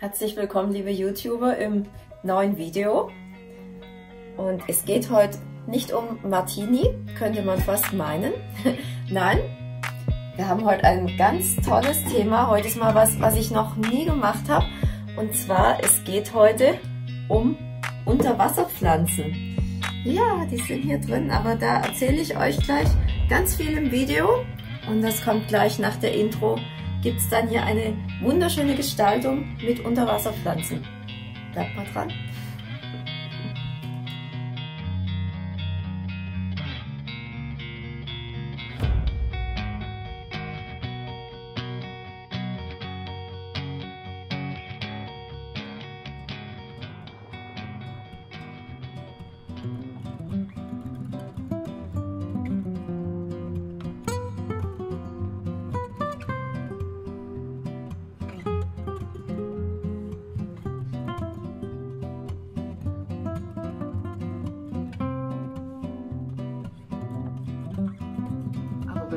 Herzlich willkommen, liebe YouTuber, im neuen Video. Und es geht heute nicht um Martini, könnte man fast meinen. Nein, wir haben heute ein ganz tolles Thema. Heute ist mal was, was ich noch nie gemacht habe. Und zwar, es geht heute um Unterwasserpflanzen. Ja, die sind hier drin, aber da erzähle ich euch gleich ganz viel im Video. Und das kommt gleich nach der Intro gibt es dann hier eine wunderschöne Gestaltung mit Unterwasserpflanzen. Bleibt mal dran.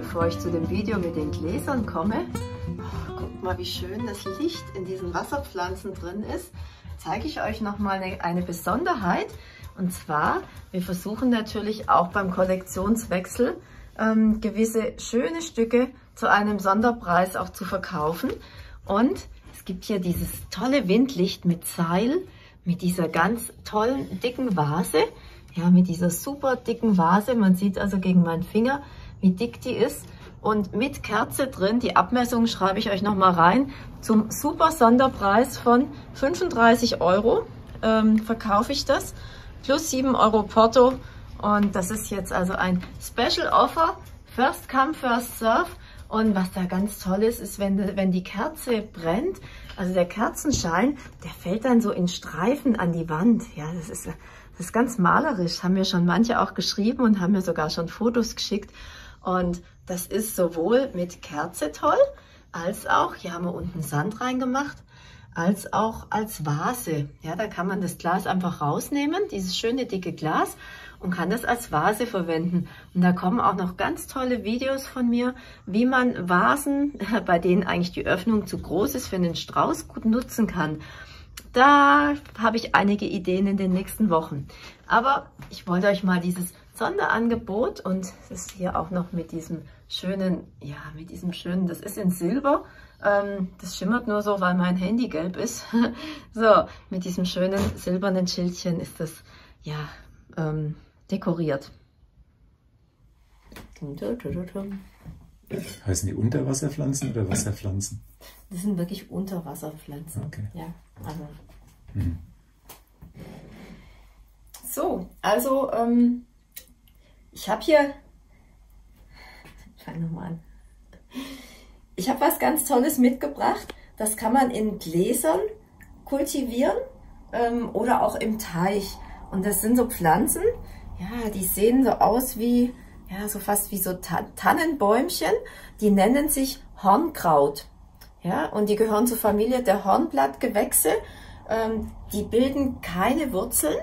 Bevor ich zu dem Video mit den Gläsern komme, oh, guckt mal, wie schön das Licht in diesen Wasserpflanzen drin ist, zeige ich euch nochmal eine, eine Besonderheit. Und zwar, wir versuchen natürlich auch beim Kollektionswechsel ähm, gewisse schöne Stücke zu einem Sonderpreis auch zu verkaufen. Und es gibt hier dieses tolle Windlicht mit Seil, mit dieser ganz tollen dicken Vase. Ja, mit dieser super dicken Vase. Man sieht also gegen meinen Finger, wie dick die ist. Und mit Kerze drin, die Abmessung schreibe ich euch nochmal rein, zum super Sonderpreis von 35 Euro ähm, verkaufe ich das, plus 7 Euro Porto. Und das ist jetzt also ein Special Offer, First Come, First Serve. Und was da ganz toll ist, ist, wenn, wenn die Kerze brennt, also der Kerzenschein, der fällt dann so in Streifen an die Wand. Ja, das ist, das ist ganz malerisch, haben mir schon manche auch geschrieben und haben mir sogar schon Fotos geschickt. Und das ist sowohl mit Kerze toll, als auch, hier haben wir unten Sand reingemacht, als auch als Vase. Ja, da kann man das Glas einfach rausnehmen, dieses schöne dicke Glas und kann das als Vase verwenden. Und da kommen auch noch ganz tolle Videos von mir, wie man Vasen, bei denen eigentlich die Öffnung zu groß ist, für einen Strauß gut nutzen kann. Da habe ich einige Ideen in den nächsten Wochen. Aber ich wollte euch mal dieses Sonderangebot und das ist hier auch noch mit diesem schönen, ja, mit diesem schönen, das ist in Silber. Ähm, das schimmert nur so, weil mein Handy gelb ist. so, mit diesem schönen silbernen Schildchen ist das, ja, ähm, dekoriert. Heißen die Unterwasserpflanzen oder Wasserpflanzen? Das sind wirklich Unterwasserpflanzen. Okay. Ja, also. Mhm. So, also ähm, ich habe hier, ich fange nochmal an. Ich habe was ganz Tolles mitgebracht. Das kann man in Gläsern kultivieren ähm, oder auch im Teich. Und das sind so Pflanzen, ja, die sehen so aus wie, ja, so fast wie so Tannenbäumchen. Die nennen sich Hornkraut. Ja, und die gehören zur Familie der Hornblattgewächse. Ähm, die bilden keine Wurzeln,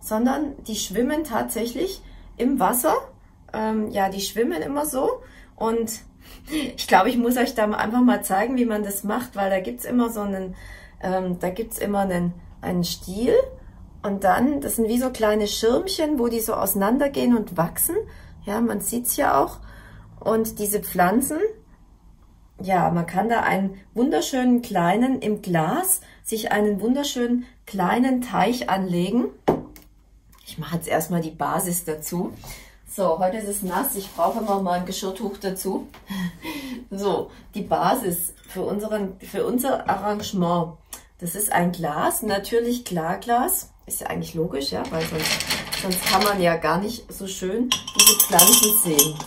sondern die schwimmen tatsächlich im Wasser. Ähm, ja, die schwimmen immer so. Und ich glaube, ich muss euch da einfach mal zeigen, wie man das macht, weil da gibt's immer so einen, ähm, da gibt's immer einen, einen Stiel. Und dann, das sind wie so kleine Schirmchen, wo die so auseinandergehen und wachsen. Ja, man sieht's ja auch. Und diese Pflanzen, ja, man kann da einen wunderschönen kleinen, im Glas, sich einen wunderschönen kleinen Teich anlegen. Ich mache jetzt erstmal die Basis dazu. So, heute ist es nass. Ich brauche immer mal ein Geschirrtuch dazu. so, die Basis für, unseren, für unser Arrangement. Das ist ein Glas, natürlich Klarglas. Ist ja eigentlich logisch, ja, weil sonst, sonst kann man ja gar nicht so schön diese Pflanzen sehen.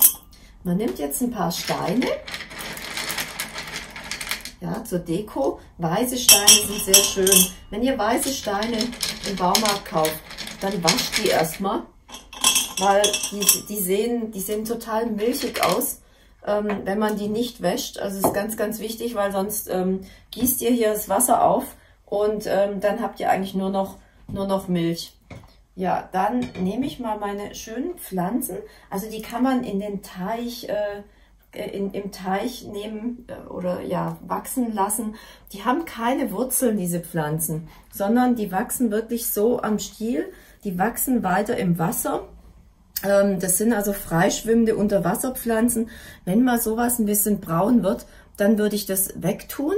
Man nimmt jetzt ein paar Steine. Ja, zur Deko. Weiße Steine sind sehr schön. Wenn ihr weiße Steine im Baumarkt kauft, dann wascht die erstmal, weil die, die, sehen, die sehen total milchig aus, ähm, wenn man die nicht wäscht. Also ist ganz, ganz wichtig, weil sonst ähm, gießt ihr hier das Wasser auf und ähm, dann habt ihr eigentlich nur noch, nur noch Milch. Ja, dann nehme ich mal meine schönen Pflanzen. Also die kann man in den Teich, äh, in, im Teich nehmen äh, oder ja wachsen lassen, die haben keine Wurzeln, diese Pflanzen, sondern die wachsen wirklich so am Stiel, die wachsen weiter im Wasser. Ähm, das sind also freischwimmende Unterwasserpflanzen. Wenn mal sowas ein bisschen braun wird, dann würde ich das wegtun.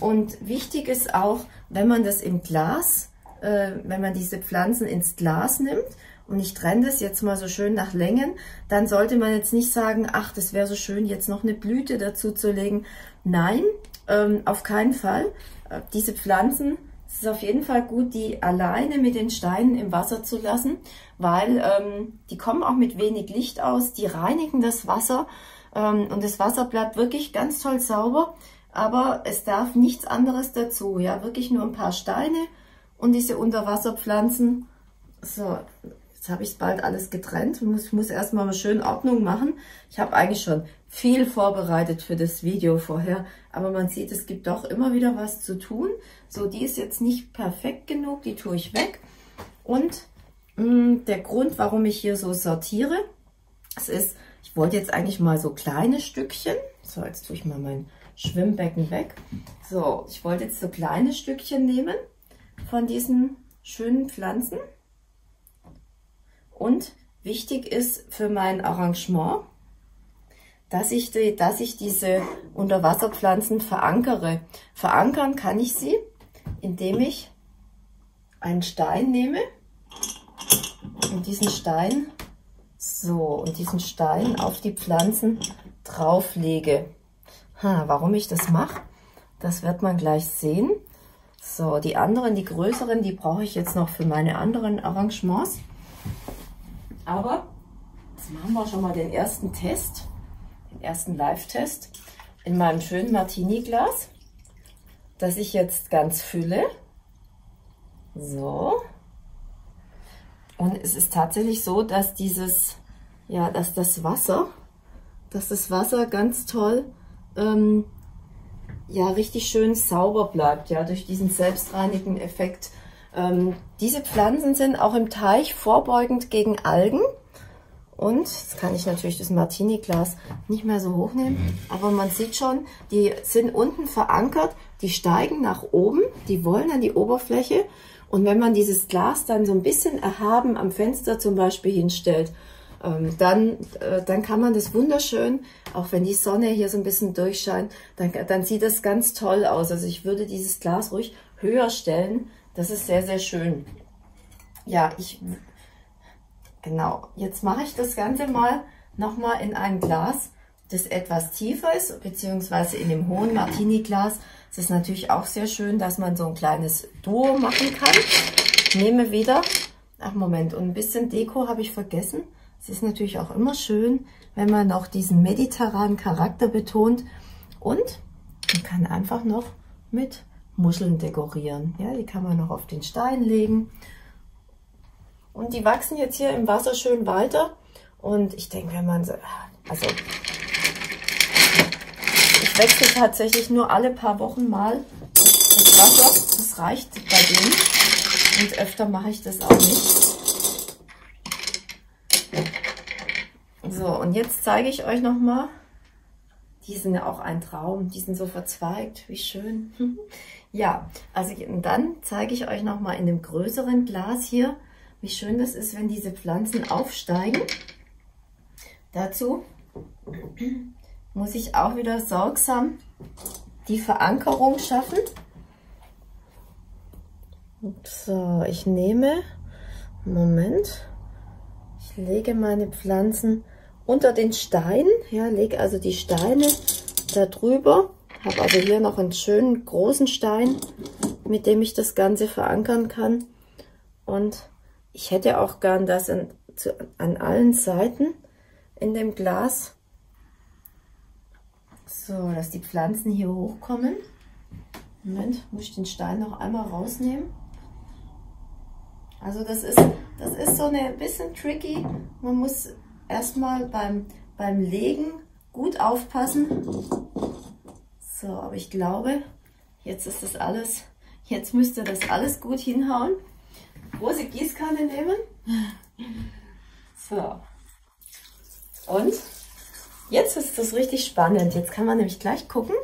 Und wichtig ist auch, wenn man das im Glas, äh, wenn man diese Pflanzen ins Glas nimmt und ich trenne das jetzt mal so schön nach Längen, dann sollte man jetzt nicht sagen, ach, das wäre so schön, jetzt noch eine Blüte dazu zu legen. Nein, ähm, auf keinen Fall. Äh, diese Pflanzen, es ist auf jeden Fall gut, die alleine mit den Steinen im Wasser zu lassen, weil ähm, die kommen auch mit wenig Licht aus, die reinigen das Wasser ähm, und das Wasser bleibt wirklich ganz toll sauber, aber es darf nichts anderes dazu, ja, wirklich nur ein paar Steine und diese Unterwasserpflanzen. So, Jetzt habe ich es bald alles getrennt. Ich muss, muss erstmal eine schöne Ordnung machen. Ich habe eigentlich schon viel vorbereitet für das Video vorher, aber man sieht, es gibt doch immer wieder was zu tun. So, die ist jetzt nicht perfekt genug, die tue ich weg. Und mh, mm, der Grund, warum ich hier so sortiere, es ist, ich wollte jetzt eigentlich mal so kleine Stückchen. So, jetzt tue ich mal mein Schwimmbecken weg. So, ich wollte jetzt so kleine Stückchen nehmen von diesen schönen Pflanzen. Und wichtig ist für mein Arrangement, dass ich, die, dass ich diese Unterwasserpflanzen verankere. Verankern kann ich sie, indem ich einen Stein nehme und diesen Stein so und diesen Stein auf die Pflanzen drauflege. Ha, warum ich das mache, das wird man gleich sehen. So, die anderen, die größeren, die brauche ich jetzt noch für meine anderen Arrangements. Aber jetzt machen wir schon mal den ersten Test, den ersten Live-Test in meinem schönen Martini-Glas, das ich jetzt ganz fülle. So. Und es ist tatsächlich so, dass dieses, ja, dass das Wasser, dass das Wasser ganz toll, ähm, ja, richtig schön sauber bleibt, ja, durch diesen selbstreinigenden Effekt ähm, diese Pflanzen sind auch im Teich vorbeugend gegen Algen. Und jetzt kann ich natürlich das Martini-Glas nicht mehr so hochnehmen, aber man sieht schon, die sind unten verankert, die steigen nach oben, die wollen an die Oberfläche. Und wenn man dieses Glas dann so ein bisschen erhaben am Fenster zum Beispiel hinstellt, ähm, dann, äh, dann kann man das wunderschön, auch wenn die Sonne hier so ein bisschen durchscheint, dann, dann sieht das ganz toll aus. Also ich würde dieses Glas ruhig höher stellen, das ist sehr, sehr schön. Ja, ich, genau, jetzt mache ich das Ganze mal nochmal in ein Glas, das etwas tiefer ist, beziehungsweise in dem hohen Martini-Glas. Es ist natürlich auch sehr schön, dass man so ein kleines Duo machen kann. Ich nehme wieder, ach Moment, und ein bisschen Deko habe ich vergessen. Es ist natürlich auch immer schön, wenn man noch diesen mediterranen Charakter betont. Und man kann einfach noch mit Muscheln dekorieren. Ja, die kann man noch auf den Stein legen. Und die wachsen jetzt hier im Wasser schön weiter. Und ich denke, wenn man so, also ich wechsle tatsächlich nur alle paar Wochen mal das Wasser. Das reicht bei denen. Und öfter mache ich das auch nicht. So, und jetzt zeige ich euch nochmal. Die sind ja auch ein Traum. Die sind so verzweigt. Wie schön. Ja, also dann zeige ich euch nochmal in dem größeren Glas hier, wie schön das ist, wenn diese Pflanzen aufsteigen. Dazu muss ich auch wieder sorgsam die Verankerung schaffen. So, ich nehme, Moment, ich lege meine Pflanzen unter den Stein, ja, lege also die Steine da drüber habe also hier noch einen schönen großen Stein, mit dem ich das Ganze verankern kann. Und ich hätte auch gern, dass an, zu, an allen Seiten in dem Glas, so, dass die Pflanzen hier hochkommen. Moment, muss ich den Stein noch einmal rausnehmen. Also das ist, das ist so ein bisschen tricky. Man muss erstmal beim, beim Legen gut aufpassen, so, aber ich glaube, jetzt ist das alles, jetzt müsste das alles gut hinhauen. Große Gießkanne nehmen. So. Und Jetzt ist das richtig spannend. Jetzt kann man nämlich gleich gucken.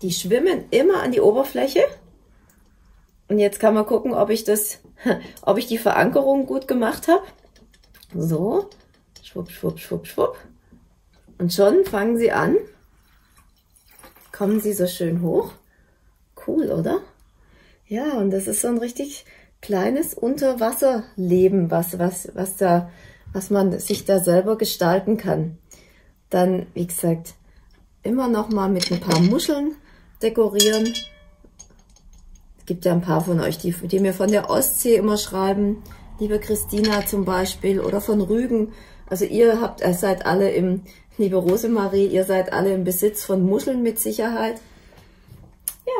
Die schwimmen immer an die Oberfläche. Und jetzt kann man gucken, ob ich das, ob ich die Verankerung gut gemacht habe. So, schwupp, schwupp, schwupp, schwupp. Und schon fangen sie an. Kommen sie so schön hoch. Cool, oder? Ja, und das ist so ein richtig kleines Unterwasserleben, was, was, was da, was man sich da selber gestalten kann. Dann, wie gesagt, immer noch mal mit ein paar Muscheln dekorieren. Es gibt ja ein paar von euch, die, die mir von der Ostsee immer schreiben. Liebe Christina zum Beispiel oder von Rügen. Also ihr habt, ihr seid alle im, liebe Rosemarie, ihr seid alle im Besitz von Muscheln mit Sicherheit.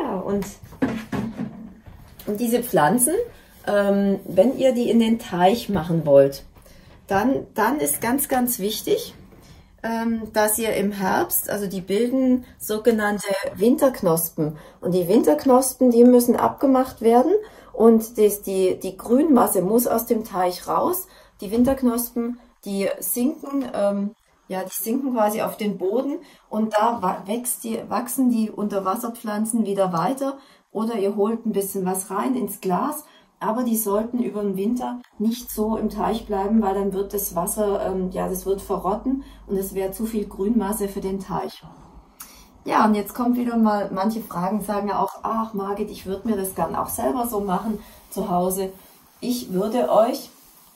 Ja, und, und diese Pflanzen, ähm, wenn ihr die in den Teich machen wollt, dann, dann ist ganz, ganz wichtig, ähm, dass ihr im Herbst, also die bilden sogenannte Winterknospen. Und die Winterknospen, die müssen abgemacht werden und das, die, die Grünmasse muss aus dem Teich raus. Die Winterknospen, die sinken, ähm, ja, die sinken quasi auf den Boden und da wächst die, wachsen die Unterwasserpflanzen wieder weiter. Oder ihr holt ein bisschen was rein ins Glas aber die sollten über den Winter nicht so im Teich bleiben, weil dann wird das Wasser, ähm, ja, das wird verrotten und es wäre zu viel Grünmasse für den Teich. Ja, und jetzt kommt wieder mal, manche Fragen sagen ja auch, ach Margit, ich würde mir das gern auch selber so machen zu Hause. Ich würde euch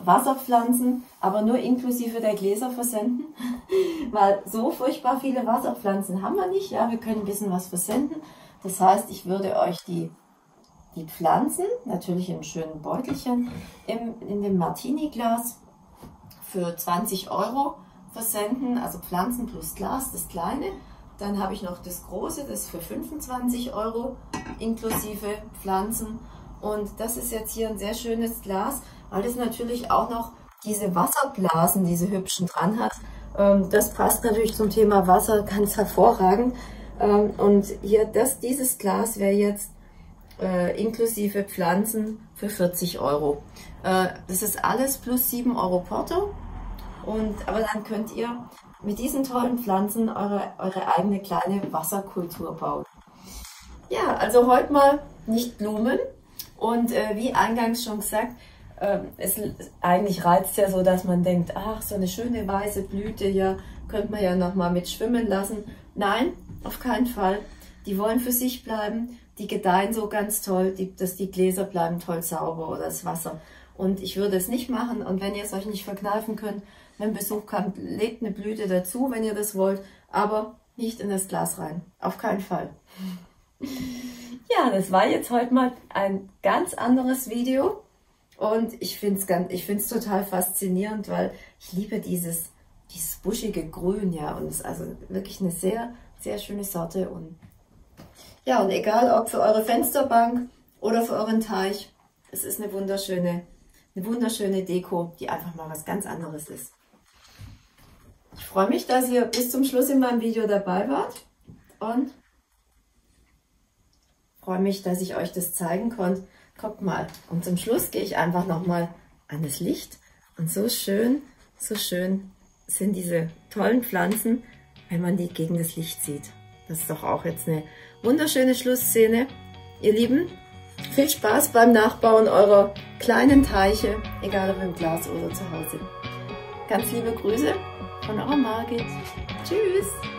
Wasserpflanzen, aber nur inklusive der Gläser versenden, weil so furchtbar viele Wasserpflanzen haben wir nicht. Ja, wir können ein bisschen was versenden. Das heißt, ich würde euch die die Pflanzen, natürlich im schönen Beutelchen, im, in dem Martini-Glas für 20 Euro versenden. Also Pflanzen plus Glas, das kleine. Dann habe ich noch das große, das für 25 Euro inklusive Pflanzen. Und das ist jetzt hier ein sehr schönes Glas, weil es natürlich auch noch diese Wasserblasen, diese hübschen dran hat. Ähm, das passt natürlich zum Thema Wasser ganz hervorragend. Ähm, und hier, das, dieses Glas wäre jetzt äh, inklusive Pflanzen für 40 Euro. Äh, das ist alles plus 7 Euro Porto. Und, aber dann könnt ihr mit diesen tollen Pflanzen eure, eure eigene kleine Wasserkultur bauen. Ja, also heute mal nicht Blumen. Und äh, wie eingangs schon gesagt, äh, es eigentlich reizt ja so, dass man denkt, ach, so eine schöne weiße Blüte, ja, könnte man ja nochmal mit schwimmen lassen. Nein, auf keinen Fall. Die wollen für sich bleiben die gedeihen so ganz toll, die, dass die Gläser bleiben toll sauber oder das Wasser. Und ich würde es nicht machen. Und wenn ihr es euch nicht verkneifen könnt, wenn Besuch kommt, legt eine Blüte dazu, wenn ihr das wollt, aber nicht in das Glas rein. Auf keinen Fall. Ja, das war jetzt heute mal ein ganz anderes Video. Und ich finde es ganz, ich finde es total faszinierend, weil ich liebe dieses, dieses buschige Grün, ja. Und es ist also wirklich eine sehr, sehr schöne Sorte und ja, und egal ob für eure Fensterbank oder für euren Teich, es ist eine wunderschöne, eine wunderschöne Deko, die einfach mal was ganz anderes ist. Ich freue mich, dass ihr bis zum Schluss in meinem Video dabei wart und freue mich, dass ich euch das zeigen konnte. Guckt mal, und zum Schluss gehe ich einfach nochmal an das Licht und so schön, so schön sind diese tollen Pflanzen, wenn man die gegen das Licht sieht. Das ist doch auch jetzt eine wunderschöne Schlussszene. Ihr Lieben, viel Spaß beim Nachbauen eurer kleinen Teiche, egal ob im Glas oder zu Hause. Ganz liebe Grüße von eurer Margit. Tschüss!